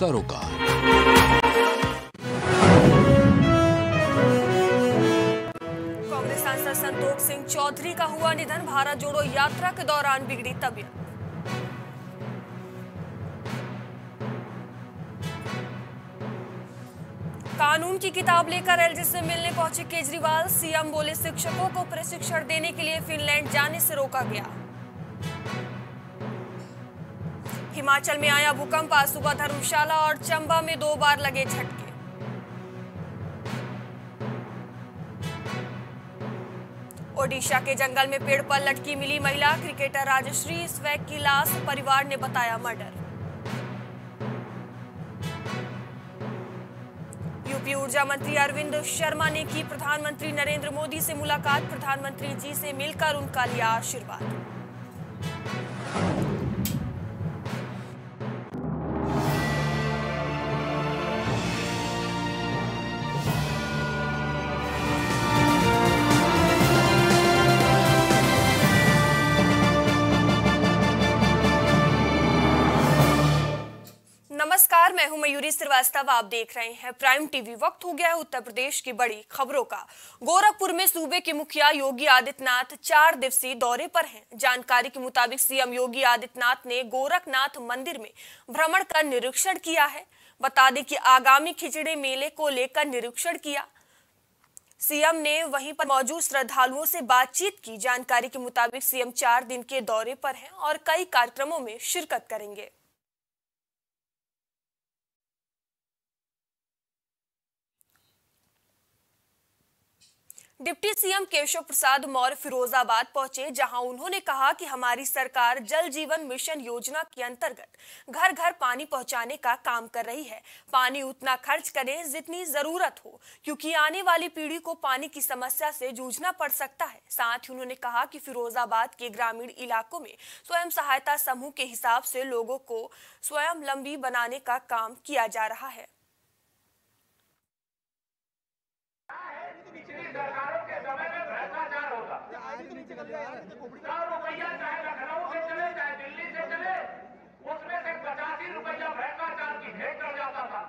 सरोकार। कांग्रेस सांसद संतोष सिंह चौधरी का हुआ निधन, भारत जोड़ो यात्रा के दौरान बिगड़ी तबीयत। कानून की किताब लेकर एलजी से मिलने पहुँचे केजरीवाल, सीएम बोले, शिक्षकों को प्रशिक्षण देने के लिए फिनलैंड जाने से रोका गया। हिमाचल में आया भूकंप, आज सुबह धर्मशाला और चंबा में दो बार लगे झटके। ओडिशा के जंगल में पेड़ पर लटकी मिली महिला, क्रिकेटर राजश्री स्वैग की लाश परिवार ने बताया मर्डर। यूपी ऊर्जा मंत्री अरविंद शर्मा ने की प्रधानमंत्री नरेंद्र मोदी से मुलाकात, प्रधानमंत्री जी से मिलकर उनका लिया आशीर्वाद। मयूरी श्रीवास्तव आप देख रहे हैं। प्राइम टीवी वक्त हो गया है उत्तर प्रदेश की बड़ी खबरों का। गोरखपुर में सूबे के मुखिया योगी आदित्यनाथ चार दिवसीय दौरे पर हैं। जानकारी के मुताबिक सीएम योगी आदित्यनाथ ने गोरखनाथ मंदिर में भ्रमण कर निरीक्षण किया है। बता दें कि आगामी खिचड़ी मेले को लेकर निरीक्षण किया। सीएम ने वहीं पर मौजूद श्रद्धालुओं से बातचीत की। जानकारी के मुताबिक सीएम चार दिन के दौरे पर हैं और कई कार्यक्रमों में शिरकत करेंगे। डिप्टी सीएम केशव प्रसाद मौर्य फिरोजाबाद पहुँचे, जहाँ उन्होंने कहा कि हमारी सरकार जल जीवन मिशन योजना के अंतर्गत घर घर पानी पहुँचाने का काम कर रही है। पानी उतना खर्च करें जितनी ज़रूरत हो, क्योंकि आने वाली पीढ़ी को पानी की समस्या से जूझना पड़ सकता है। साथ ही उन्होंने कहा कि फिरोजाबाद के ग्रामीण इलाकों में स्वयं सहायता समूह के हिसाब से लोगों को स्वयं लंबी बनाने का काम किया जा रहा है पिछली सरकारों के समय में भ्रष्टाचार होगा सौ रुपया चाहे लखनऊ से चले, चाहे दिल्ली से चले, उसमें से पचासी रुपया भ्रष्टाचार की भेंट कर जाता था।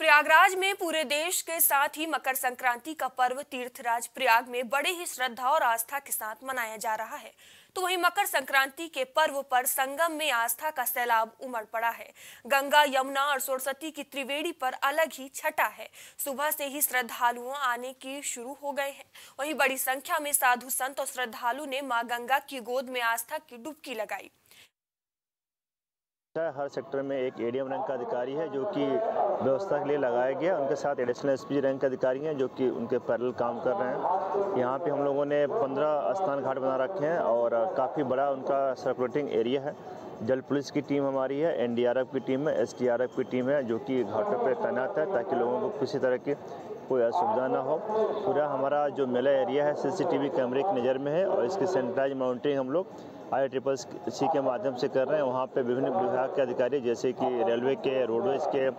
प्रयागराज में पूरे देश के साथ ही मकर संक्रांति का पर्व तीर्थराज प्रयाग में बड़े ही श्रद्धा और आस्था के साथ मनाया जा रहा है। तो वहीं मकर संक्रांति के पर्व पर संगम में आस्था का सैलाब उमड़ पड़ा है। गंगा, यमुना और सरस्वती की त्रिवेणी पर अलग ही छटा है। सुबह से ही श्रद्धालुओं आने की शुरू हो गए हैं। वहीं बड़ी संख्या में साधु संत और श्रद्धालु ने माँ गंगा की गोद में आस्था की डुबकी लगाई। हर सेक्टर में एक एडीएम रैंक का अधिकारी है जो कि व्यवस्था के लिए लगाया गया उनके साथ एडिशनल एसपी रैंक के अधिकारी हैं जो कि उनके पैरल काम कर रहे हैं। यहाँ पे हम लोगों ने 15 स्थान घाट बना रखे हैं और काफ़ी बड़ा उनका सर्कुलेटिंग एरिया है। जल पुलिस की टीम हमारी है, एनडीआरएफ की टीम है, एसडीआरएफ की टीम है, जो कि घाटों पर तैनात है, ताकि लोगों को किसी तरह की कोई असुविधा ना हो। पूरा हमारा जो मेला एरिया है, सीसीटीवी कैमरे की नज़र में है और इसकी सैनिटाइज माउंटिंग हम लोग आई ट्रिपल सी के माध्यम से कर रहे हैं। वहाँ पे विभिन्न विभाग के अधिकारी, जैसे कि रेलवे के, रोडवेज़ के,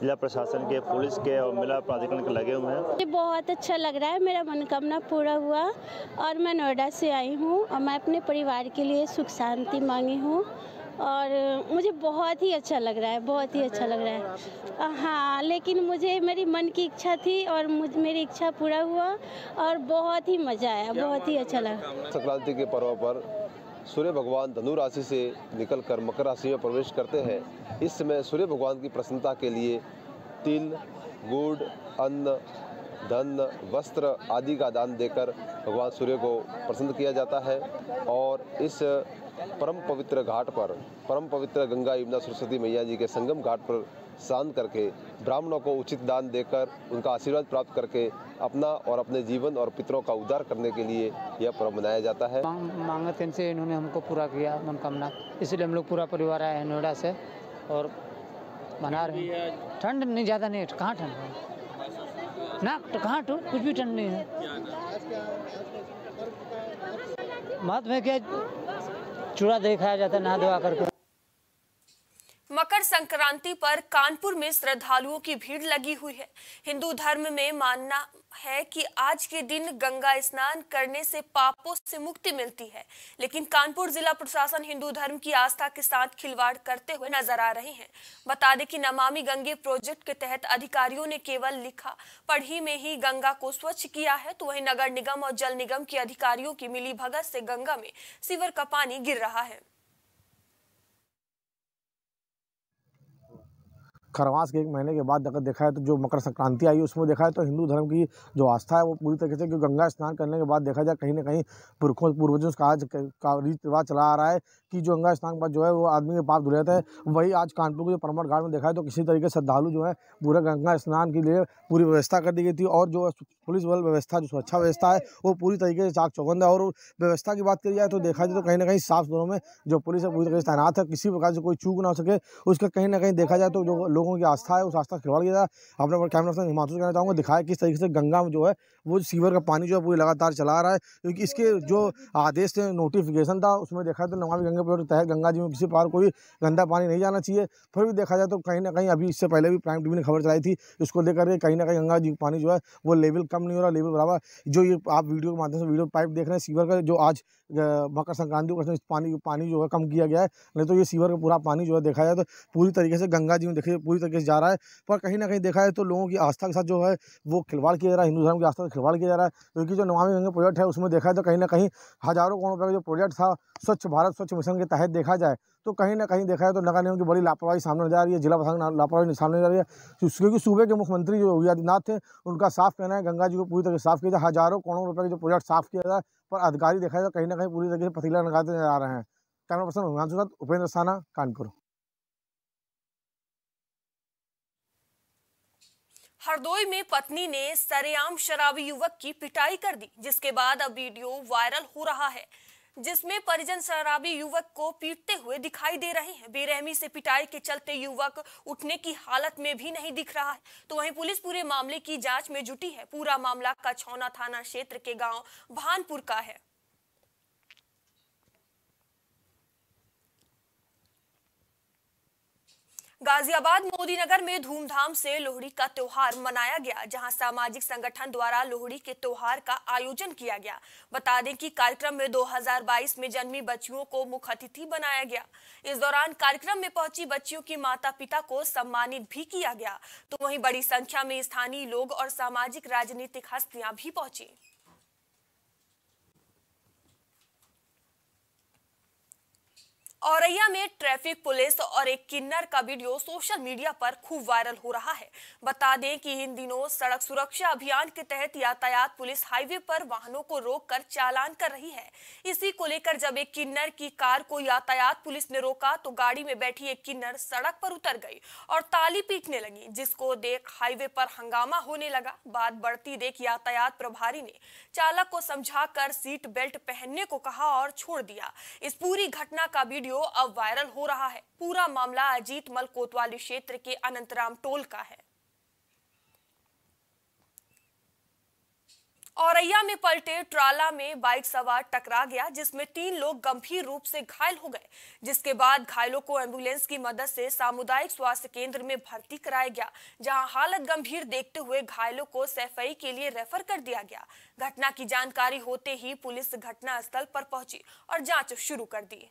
जिला प्रशासन के, पुलिस के और मेला प्राधिकरण के लगे हुए हैं। मुझे बहुत अच्छा लग रहा है, मेरा मनोकामना पूरा हुआ और मैं नोएडा से आई हूँ और मैं अपने परिवार के लिए सुख शांति मांगी हूँ। और मुझे बहुत ही अच्छा लग रहा है बहुत ही अच्छा लग रहा है। हाँ लेकिन मुझे मेरी मन की इच्छा थी और मुझ मेरी इच्छा पूरा हुआ और बहुत ही मज़ा आया बहुत ही अच्छा लगा। संक्रांति के पर्व पर सूर्य भगवान धनु राशि से निकलकर मकर राशि में प्रवेश करते हैं। इस समय सूर्य भगवान की प्रसन्नता के लिए तिल गुड़ अन्न धन वस्त्र आदि का दान देकर भगवान सूर्य को प्रसन्न किया जाता है। और इस परम पवित्र घाट पर, परम पवित्र गंगा यमुना सरस्वती मैया जी के संगम घाट पर स्नान करके ब्राह्मणों को उचित दान देकर उनका आशीर्वाद प्राप्त करके अपना और अपने जीवन और पितरों का उद्धार करने के लिए यह पर्व मनाया जाता है। मांग मांगे थे इनसे इन्होंने हमको पूरा किया, मनोकामना। इसलिए हम लोग पूरा परिवार आए हैं नोएडा से और मना रहे हैं। ठंड नहीं, ज़्यादा नहीं, कहाँ ठंड है? ना तो कहाँ ठंड? कुछ भी ठंड नहीं है। महत्व है क्या चूड़ा दिखाया जाता है नहा धोआ करके। संक्रांति पर कानपुर में श्रद्धालुओं की भीड़ लगी हुई है। हिंदू धर्म में मानना है कि आज के दिन गंगा स्नान करने से पापों से मुक्ति मिलती है। लेकिन कानपुर जिला प्रशासन हिंदू धर्म की आस्था के साथ खिलवाड़ करते हुए नज़र आ रहे हैं। बता दें कि नमामि गंगे प्रोजेक्ट के तहत अधिकारियों ने केवल लिखा, पढ़ी में ही गंगा को स्वच्छ किया है तो वहीं नगर निगम और जल निगम के अधिकारियों की मिली भगत से गंगा में सीवर का पानी गिर रहा है। खरवास के एक महीने के बाद अगर देखा है तो जो मकर संक्रांति आई, उसमें देखा है तो हिंदू धर्म की जो आस्था है वो पूरी तरीके से, क्योंकि गंगा स्नान करने के बाद देखा जाए कहीं ना कहीं पुरखों, पूर्वजों का आज का रीत रिवाज चला आ रहा है कि जो गंगा स्नान के बाद जो है वो आदमी के पाप धुल जाता है। वही आज कानपुर के जो परमठ घाट में देखा है तो किसी तरीके से श्रद्धालु जो है पूरे गंगा स्नान के लिए पूरी व्यवस्था कर दी गई थी और जो पुलिस बल व्यवस्था, जो सुरक्षा व्यवस्था है वो पूरी तरीके से चाक चौबंद है। और व्यवस्था की बात करी जाए तो देखा जाए तो कहीं ना कहीं साफ़ जोरों में जो पुलिस है पूरी तरीके से तैनात है। किसी प्रकार से कोई चूक ना हो सके, उसका कहीं ना कहीं देखा जाए तो जो लोगों की आस्था है, उस आस्था खिलवाड़ किया जाए। अपने कैमरा से हिमांशु कहना चाहूँगा दिखाया किस तरीके से गंगा में जो है वो सीवर का पानी जो है पूरी लगातार चला रहा है, क्योंकि इसके जो आदेश थे नोटिफिकेशन था, उसमें देखा तो नमामि गंगा प्रोजेक्ट तहत गंगा जी में किसी पार कोई गंदा पानी नहीं जाना चाहिए। फिर भी देखा जाए तो कहीं ना कहीं अभी इससे पहले भी प्राइम टीवी ने खबर चलाई थी, इसको लेकर कहीं ना कहीं गंगा जी पानी जो है वो लेवल कम नहीं हो रहा लेवल बराबर। जो ये आप वीडियो के माध्यम से वीडियो पाइप देख रहे हैं, सीवर का जो आज मकर संक्रांति को पानी पानी जो है कम किया गया है, नहीं तो ये सीवर का पूरा पानी जो है देखा जाए तो पूरी तरीके से गंगा जी में देखिए पूरी तरीके से जा रहा है। पर कहीं ना कहीं देखा जाए तो लोगों की आस्था के साथ जो है वो खिलवाड़ किया जा रहा है, हिंदू धर्म की आस्था खिलवाड़ किया जा रहा है। क्योंकि जो नमामि गंगा प्रोजेक्ट है, उसमें देखा है तो कहीं ना कहीं हज़ारों करोड़ रुपये का जो प्रोजेक्ट था, स्वच्छ भारत, स्वच्छ मिशन के तहत देखा जाए तो कहीं ना कहीं देखा है तो नगर निगम की बड़ी लापरवाही सामने आ रही है, जिला प्रशासन लापरवाही सामने आ रही है। क्योंकि सूबे के मुख्यमंत्री जो योगी आदित्यनाथ थे, उनका साफ़ कहना है, गंगा जी को पूरी तरह से साफ़ किया जाए, हज़ारों करोड़ों रुपये का जो प्रोजेक्ट साफ़ किया जाए, पर अधिकारी देखा जाए तो कहीं ना कहीं पूरी तरीके से पतीला लगाते आ रहे हैं। कैमरा पर्सन हिमांशु साथ उपेंद्र साना, कानपुर। हरदोई में पत्नी ने सरेआम शराबी युवक की पिटाई कर दी, जिसके बाद अब वीडियो वायरल हो रहा है, जिसमें परिजन शराबी युवक को पीटते हुए दिखाई दे रहे हैं। बेरहमी से पिटाई के चलते युवक उठने की हालत में भी नहीं दिख रहा है। तो वहीं पुलिस पूरे मामले की जाँच में जुटी है। पूरा मामला कछौना थाना क्षेत्र के गाँव भानपुर का है। गाजियाबाद मोदीनगर में धूमधाम से लोहड़ी का त्योहार मनाया गया, जहाँ सामाजिक संगठन द्वारा लोहड़ी के त्योहार का आयोजन किया गया। बता दें कि कार्यक्रम में 2022 में जन्मी बच्चियों को मुख्य अतिथि बनाया गया। इस दौरान कार्यक्रम में पहुँची बच्चियों की माता पिता को सम्मानित भी किया गया। तो वहीं बड़ी संख्या में स्थानीय लोग और सामाजिक राजनीतिक हस्तियाँ भी पहुँची। औरैया में ट्रैफ़िक पुलिस और एक किन्नर का वीडियो सोशल मीडिया पर खूब वायरल हो रहा है। बता दें कि इन दिनों सड़क सुरक्षा अभियान के तहत यातायात पुलिस हाईवे पर वाहनों को रोककर चालान कर रही है। इसी को लेकर जब एक किन्नर की कार को यातायात पुलिस ने रोका तो गाड़ी में बैठी एक किन्नर सड़क पर उतर गई और ताली पीटने लगी, जिसको देख हाईवे पर हंगामा होने लगा। बात बढ़ती देख यातायात प्रभारी ने चालक को समझाकर सीट बेल्ट पहनने को कहा और छोड़ दिया। इस पूरी घटना का वीडियो वीडियो अब वायरल हो रहा है। पूरा मामला अजीत मल कोतवाली क्षेत्र के अनंतराम टोल का है। औरैया में पलटे ट्राला में बाइक सवार टकरा गया, जिसमें तीन लोग गंभीर रूप से घायल हो गए। जिसके बाद घायलों को एंबुलेंस की मदद से सामुदायिक स्वास्थ्य केंद्र में भर्ती कराया गया, जहाँ हालत गंभीर देखते हुए घायलों को सैफई के लिए रेफर कर दिया गया। घटना की जानकारी होते ही पुलिस घटना स्थल पर पहुँची और जाँच शुरू कर दी।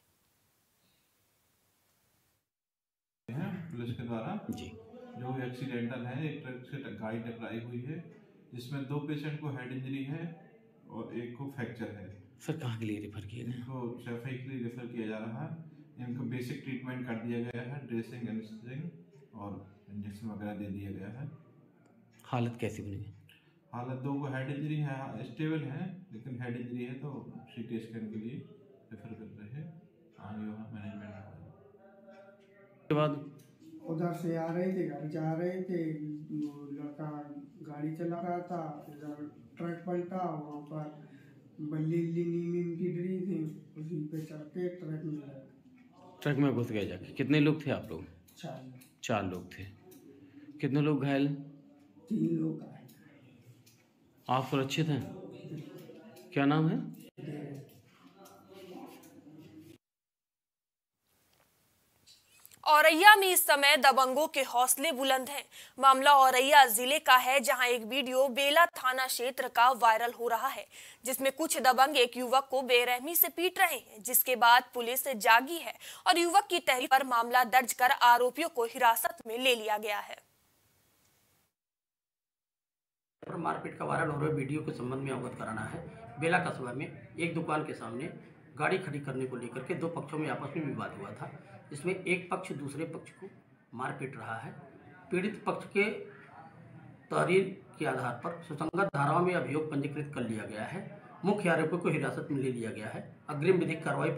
पुलिस के द्वारा जी। जो एक्सीडेंटल है एक ट्रक से गाड़ी टकराई हुई है जिसमें दो पेशेंट को हेड इंजरी है और एक को फ्रैक्चर है। सर कहाँ के लिए रेफर किया गया? इनको सफ़ाई के लिए रेफर किया जा रहा है। इनको बेसिक ट्रीटमेंट कर दिया गया है ड्रेसिंग एंड और इंजेक्शन वगैरह दे दिया गया है। हालत कैसी बनी है? हालत दो को हेड इंजरी है स्टेबल है लेकिन हेड इंजरी है तो सी टी स्कैन के लिए रेफर कर रहे हैं। आगे वहाँ मैनेजमेंट के बाद उधर से आ रहे थे घर जा रहे थे वो लड़का गाड़ी चला रहा था इधर ट्रक पलटा वहाँ पर बल्ली नीम की डरी थी उसी पे चढ़ के ट्रक में ट्रक में घुस गए जाके। कितने लोग थे आप लोग? चार चार लोग थे। कितने लोग घायल? तीन लोग आए। आप सुरक्षित हैं क्या नाम है? औरैया में इस समय दबंगों के हौसले बुलंद हैं। मामला औरैया ज़िले का है, जहाँ एक वीडियो बेला थाना क्षेत्र का वायरल हो रहा है, जिसमें कुछ दबंग एक युवक को बेरहमी से पीट रहे हैं, जिसके बाद पुलिस जागी है और युवक की तहरीर पर मामला दर्ज कर आरोपियों को हिरासत में ले लिया गया है। मारपीट का वायरल हो रहे वीडियो के संबंध में अवगत कराना है। बेला कस्बा में एक दुकान के सामने गाड़ी खड़ी करने को लेकर के दो पक्षों में आपस में विवाद हुआ था। इसमें एक पक्ष दूसरे पक्ष को मार पीट रहा है। पीड़ित पक्ष के तहरीर के आधार पर सुसंगत धाराओं में अभियोग पंजीकृत कर लिया गया है। मुख्य आरोपी को हिरासत में ले लिया गया है। अग्रिम विधिक कार्रवाई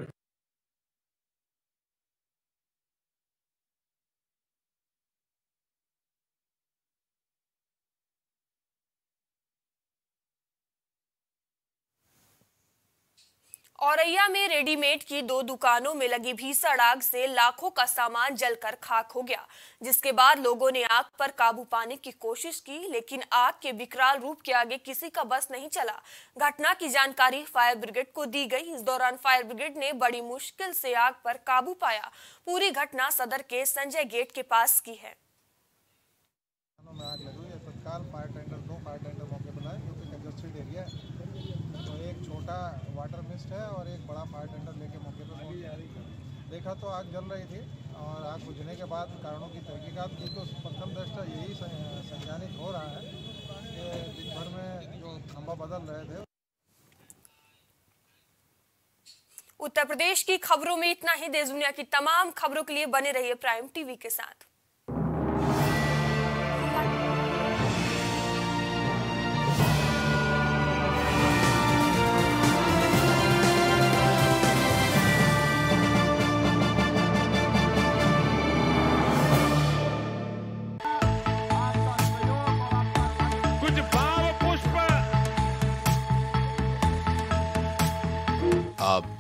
औरैया में रेडीमेड की दो दुकानों में लगी भीषण आग से लाखों का सामान जलकर खाक हो गया, जिसके बाद लोगों ने आग पर काबू पाने की कोशिश की, लेकिन आग के विकराल रूप के आगे किसी का बस नहीं चला। घटना की जानकारी फायर ब्रिगेड को दी गई। इस दौरान फायर ब्रिगेड ने बड़ी मुश्किल से आग पर काबू पाया। पूरी घटना सदर के संजय गेट के पास की है। तत्काल फायर टेंडर दो फायर टेंडर मौके पर आए क्योंकि कंजस्टेड एरिया है। तो एक छोटा है और एक बड़ा फायर टेंडर लेके मौके पर पहुँचे देखा तो आग जल रही थी और आग बुझने के बाद कारणों की तहकीकात की तो प्रथम दृष्टा यही संज्ञानित हो रहा है कि दिन भर में जो खंभा बदल रहे थे। उत्तर प्रदेश की खबरों में इतना ही। देश दुनिया की तमाम खबरों के लिए बने रहिए प्राइम टीवी के साथ।